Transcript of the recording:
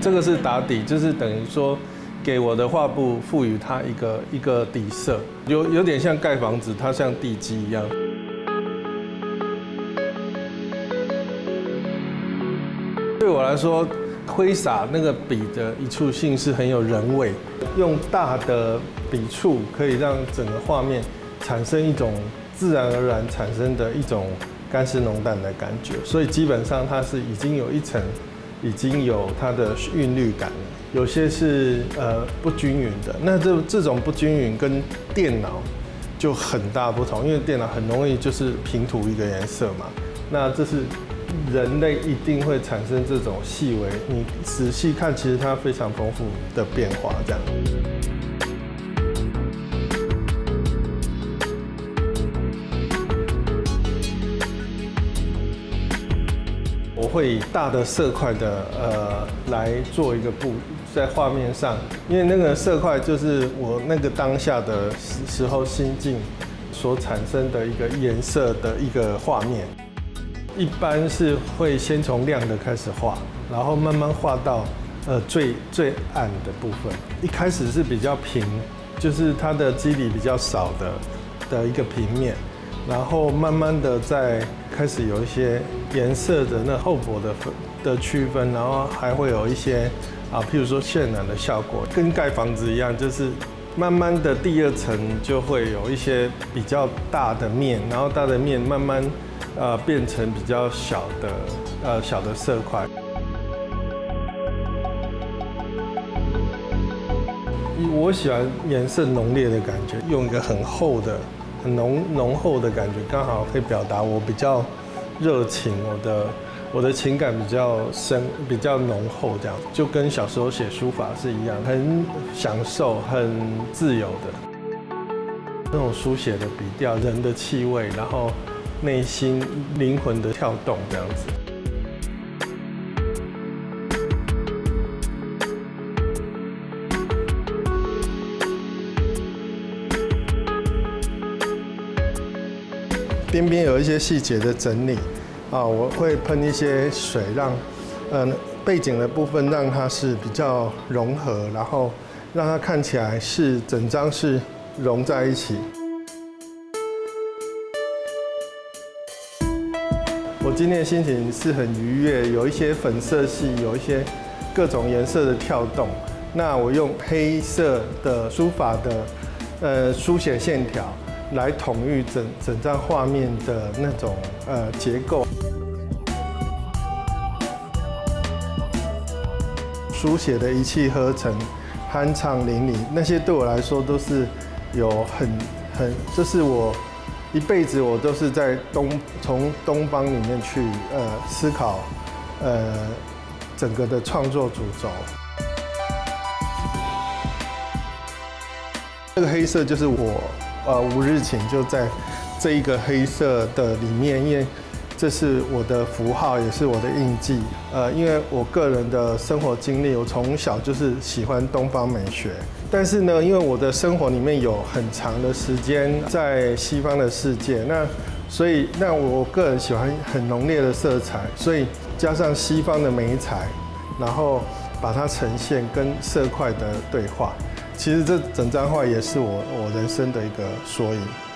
这个是打底，就是等于说给我的画布赋予它一个一个底色，有有点像盖房子，它像地基一样。对我来说，挥洒那个笔的一处性是很有人味，用大的笔触可以让整个画面产生一种自然而然产生的一种干湿浓淡的感觉，所以基本上它是已经有一层。已经有它的韵律感了，有些是呃不均匀的。那这这种不均匀跟电脑就很大不同，因为电脑很容易就是平涂一个颜色嘛。那这是人类一定会产生这种细微，你仔细看，其实它非常丰富的变化这样。会以大的色块的呃来做一个布在画面上，因为那个色块就是我那个当下的时时候心境所产生的一个颜色的一个画面。一般是会先从亮的开始画，然后慢慢画到呃最最暗的部分。一开始是比较平，就是它的肌理比较少的的一个平面。然后慢慢的再开始有一些颜色的那厚薄的分的区分，然后还会有一些啊，譬如说渲染的效果，跟盖房子一样，就是慢慢的第二层就会有一些比较大的面，然后大的面慢慢呃变成比较小的呃小的色块。我喜欢颜色浓烈的感觉，用一个很厚的。浓浓厚的感觉，刚好可以表达我比较热情，我的我的情感比较深，比较浓厚，这样就跟小时候写书法是一样，很享受，很自由的那种书写的笔调，人的气味，然后内心灵魂的跳动，这样子。边边有一些细节的整理，啊，我会喷一些水，让，嗯，背景的部分让它是比较融合，然后让它看起来是整张是融在一起。我今天的心情是很愉悦，有一些粉色系，有一些各种颜色的跳动。那我用黑色的书法的，呃，书写线条。来统御整整张画面的那种呃结构，书写的一气呵成、酣畅淋漓，那些对我来说都是有很很，就是我一辈子我都是在东从东方里面去呃思考呃整个的创作主轴。这个黑色就是我。呃，五日前就在这一个黑色的里面，因为这是我的符号，也是我的印记。呃，因为我个人的生活经历，我从小就是喜欢东方美学，但是呢，因为我的生活里面有很长的时间在西方的世界，那所以那我个人喜欢很浓烈的色彩，所以加上西方的美彩，然后把它呈现跟色块的对话。其实这整张画也是我我人生的一个缩影。